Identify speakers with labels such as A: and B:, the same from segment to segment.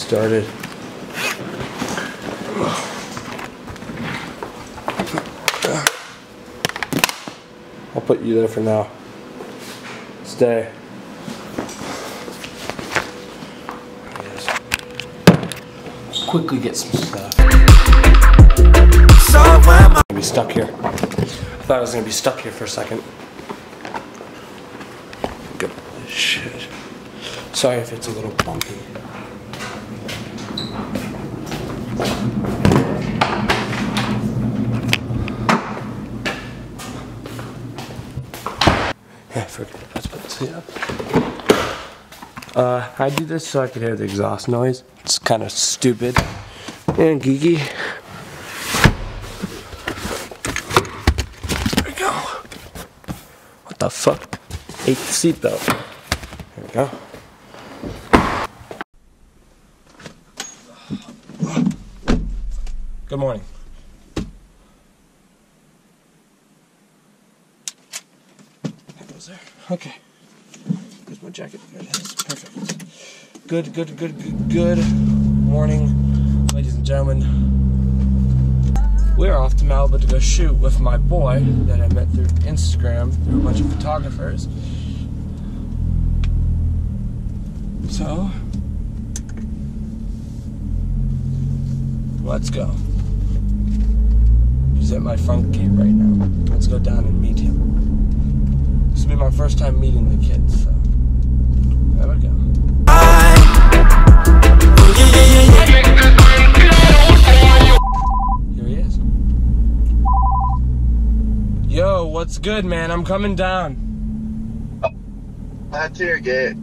A: started. I'll put you there for now. Stay. Quickly get some stuff. I'm gonna be stuck here. I thought I was gonna be stuck here for a second. Good shit. Sorry if it's a little bumpy. Yeah, forget it. Let's put this up. Uh, I do this so I can hear the exhaust noise. It's kind of stupid and geeky. There we go. What the fuck? Ate the seatbelt. There we go. Good morning. That goes there. Okay. Here's my jacket. There it is. Perfect. Good, good, good, good, good morning, ladies and gentlemen. We're off to Malibu to go shoot with my boy that I met through Instagram through a bunch of photographers. So, let's go. He's at my front gate right now. Let's go down and meet him. Be my first time meeting the kids, so there we go. Here he is. Yo, what's good, man? I'm coming down.
B: I had to your gate.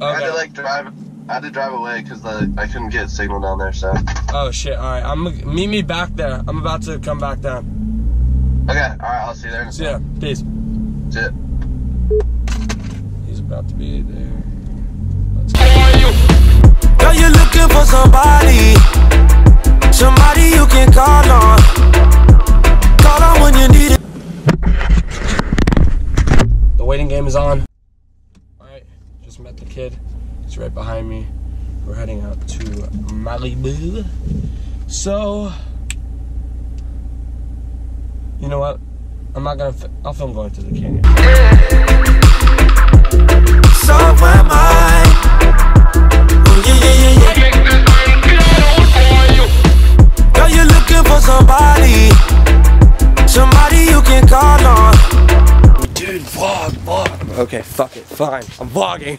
B: I had to like drive. I had to drive away because I couldn't get signal down there. So
A: Oh shit. All right. I'm meet me back there. I'm about to come back down.
B: okay, all right. I'll see you there in a
A: See ya. Peace.
B: See ya.
A: He's about to be there. Let's go.
C: Girl, you're looking for somebody, somebody you can call on. Call on when you need it.
A: The waiting game is on. Alright, just met the kid. He's right behind me. We're heading out to Malibu. So, you know what? I'm not gonna. Fi- I'll film going to the canyon.
C: So am I. Oh, yeah, yeah, yeah, yeah. Girl, you're looking for somebody, somebody you can call on.
A: Dude, vlog, vlog. Okay, fuck it, fine. I'm vlogging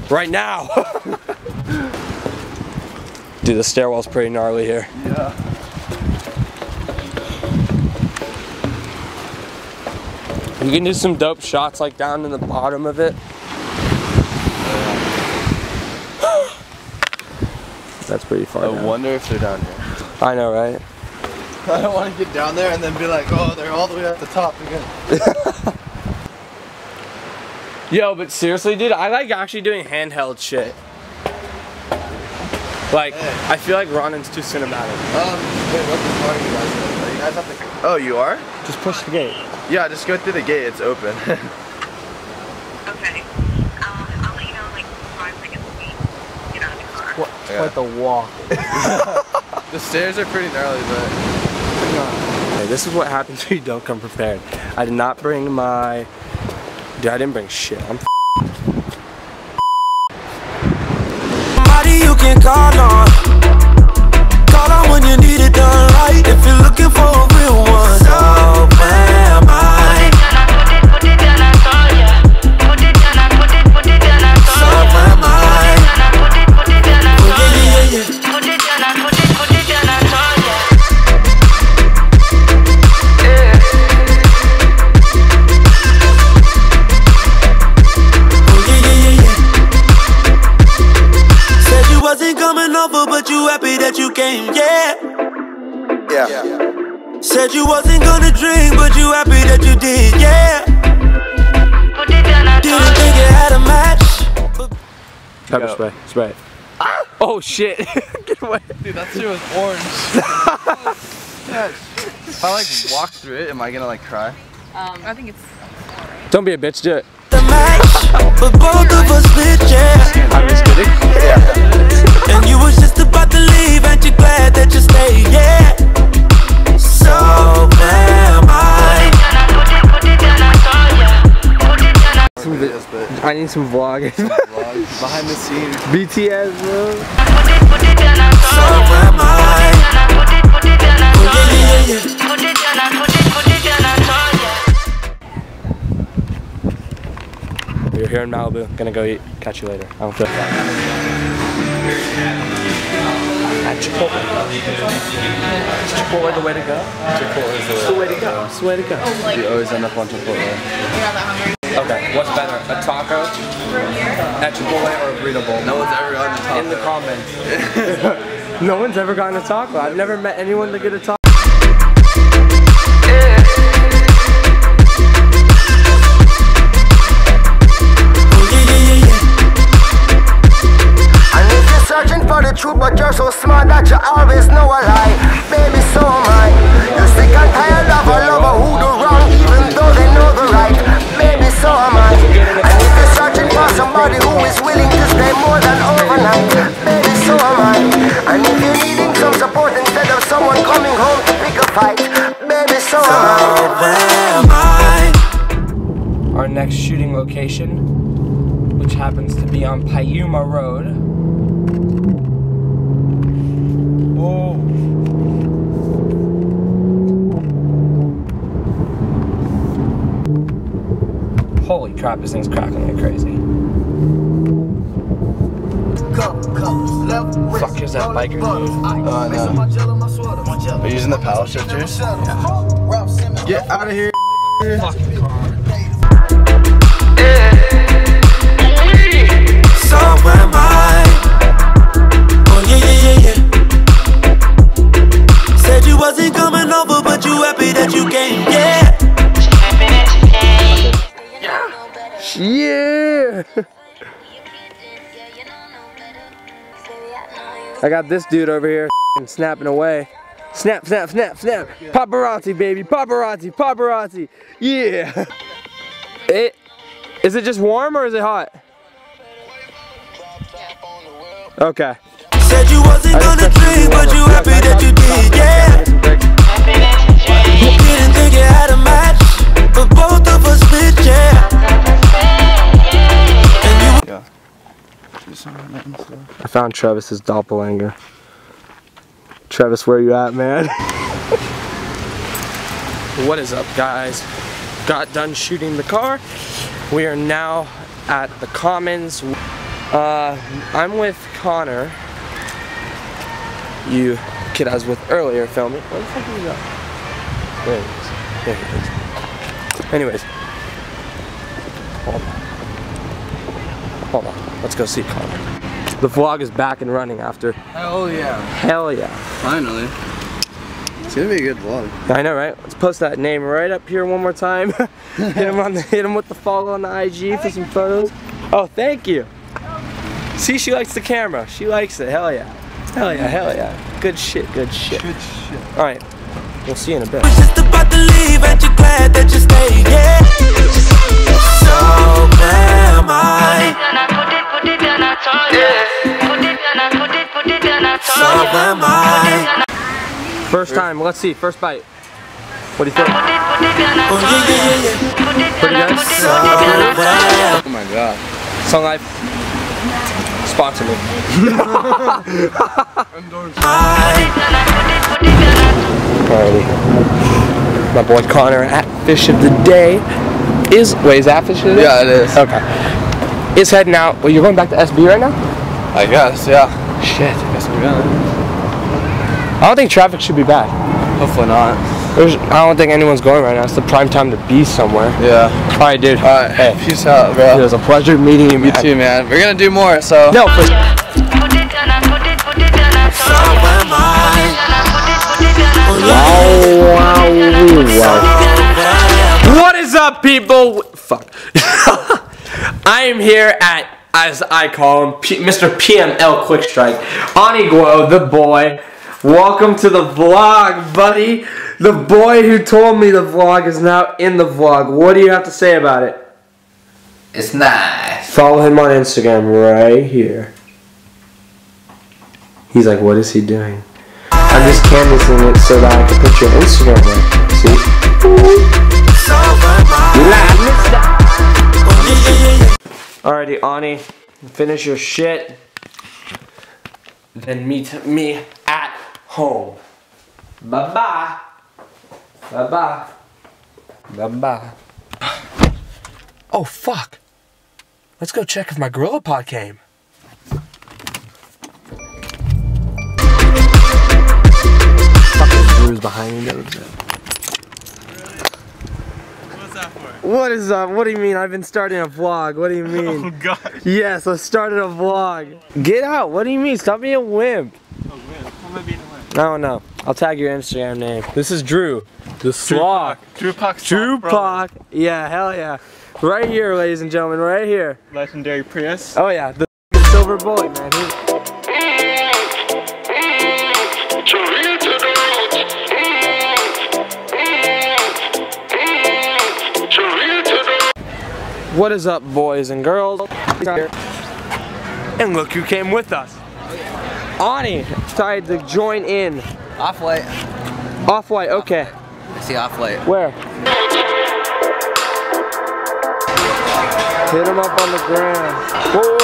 A: right now. Dude, the stairwell's pretty gnarly here.
B: Yeah.
A: You can do some dope shots like down in the bottom of it. That's pretty far.
B: I
A: down.
B: wonder if they're down here.
A: I know, right?
B: I don't want to get down there and then be like, oh, they're all the way at the top again.
A: Yo, but seriously, dude, I like actually doing handheld shit. Like,
B: Hey.
A: I feel like Ronin's too cinematic.
B: Um, wait, what the fuck are you guys doing? Are you guys have to? Oh, you are?
A: Just push the gate.
B: Yeah, just go through the gate. It's open.
D: Okay. Um, I'll let you know like five seconds when we get out of the car.
A: What,
B: Yeah.
A: Quite the walk.
B: the stairs are pretty gnarly, but
A: Okay, this is what happens when you don't come prepared. I did not bring my. Dude, I didn't bring shit. I'm.
C: Somebody you can call on. Call on when you need it done right. If you're looking for a real one. So am Said you wasn't gonna drink, but you happy that you did, yeah. Didn't think it had a match.
A: Pepper
B: Yo.
A: spray. Spray. Oh shit! Get away.
B: Dude, that shit was orange. if I like walk through it, am I gonna like cry?
D: Um, I think it's
A: Don't be a bitch, do it.
C: The match, but both of us lit, yeah.
A: I'm just kidding.
C: I
A: need some vlogging.
B: Behind the scenes.
A: BTS, bro.
C: Oh.
A: We're here in Malibu. Gonna go eat. Catch you later. I don't feel At Chipotle. Is Chipotle the way to go?
B: Chipotle is
A: It's the way to go. It's the way to go.
B: You always end up on Chipotle.
A: Okay, what's better, a taco at Chipotle or a burrito bowl?
B: No one's ever gotten the top.
A: In the comments. no one's ever gotten a taco. I've never met anyone to get a taco.
C: Searching for the truth, but you're so smart that you always know a lie,
A: crap, this thing's crackling like crazy. Fuck, here's that biker.
B: Oh, no. Are you using the paddle shifters? Get out of here.
A: Fucking
C: I
A: got this dude over here snapping away. Snap, snap, snap, snap. Paparazzi, baby. Paparazzi, paparazzi. Yeah. It is it just warm or is it hot? Okay.
C: Said you wasn't gonna drink, but you happy that you did. Yeah. Didn't think you had a match, but both of us fit. Yeah.
A: I found Travis's doppelganger. Travis, where you at, man? what is up, guys? Got done shooting the car. We are now at the Commons. Uh, I'm with Connor. You kid I was with earlier filming. Where the fuck did he go? There he is. There he is. Anyways. Hold on. Let's go see Connor. The vlog is back and running after.
B: Hell yeah.
A: Hell yeah.
B: Finally. It's gonna be a good vlog.
A: I know, right? Let's post that name right up here one more time. hit him on the, hit him with the follow on the IG for some photos. Oh, thank you. See, she likes the camera. She likes it. Hell yeah. Hell yeah. Hell yeah. Good shit. Good shit.
B: Good shit.
A: All right. We'll see you in a bit.
C: was just about to leave, ain't you glad that you stayed? Yeah. So am I. So am I.
A: First time. Let's see. First bite. What do you think?
C: Oh yeah, yeah, yeah, yeah.
A: Pretty good.
C: So
B: Oh my god.
A: Song Life. Sponsor me. Alrighty. My boy Connor at Fish of the Day is. Wait, is that Fish of the Day?
B: Yeah, it is.
A: Okay. Is heading out. Well, you're going back to SB right now?
B: I guess, yeah.
A: Shit.
B: Guess we're gonna.
A: I don't think traffic should be bad.
B: Hopefully not.
A: There's, I don't think anyone's going right now. It's the prime time to be somewhere.
B: Yeah.
A: Alright, dude.
B: Alright.
A: Hey,
B: Peace out, bro.
A: it was a pleasure meeting you,
B: You too, man. We're gonna do more, so.
A: No, but
C: So am I. Oh.
A: What is up, people? Fuck. I am here at, as I call him, P- Mr. PML Quick Strike. Oniguo, the boy. Welcome to the vlog, buddy. The boy who told me the vlog is now in the vlog. What do you have to say about it?
E: It's nice.
A: Follow him on Instagram right here. He's like, what is he doing? I'm just canvassing it so that I can put your Instagram there. Ani, finish your shit. Then meet me at home. Bye bye. Bye bye. Bye bye. Oh fuck. Let's go check if my Gorilla Pod came. Fucking Drew's behind me.
E: What's that for?
A: What is up? What do you mean? I've been starting a vlog. What do you mean?
E: Oh god.
A: yes, I started a vlog. Get out. What do you mean? Stop being a wimp.
E: Oh win. How am I being a win?
A: I don't know. I'll tag your Instagram name. This is Drew. The Slog.
E: Drew Pac.
A: Drew Pac. Yeah, hell yeah. Right here, ladies and gentlemen. Right here.
E: Legendary Prius.
A: Oh yeah, the silver bullet, man. He- What is up, boys and girls? And look who came with us. Ani decided to join in.
F: Off white.
A: Off white, okay.
F: I see off white.
A: Where? Hit him up on the ground. Whoa.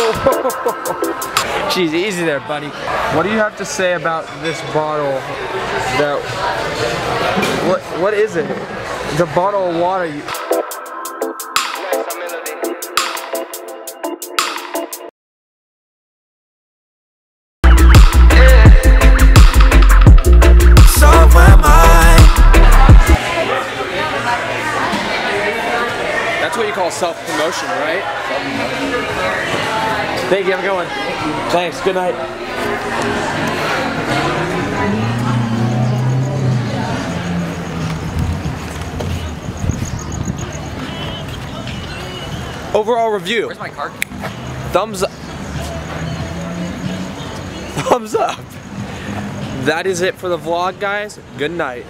A: Jeez, easy there, buddy. What do you have to say about this bottle? That what what is it? The bottle of water. You, Thanks. Good night. Overall review.
F: Where's my card?
A: Thumbs up. Thumbs up. That is it for the vlog, guys. Good night.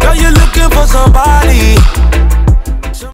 C: Girl, you looking for somebody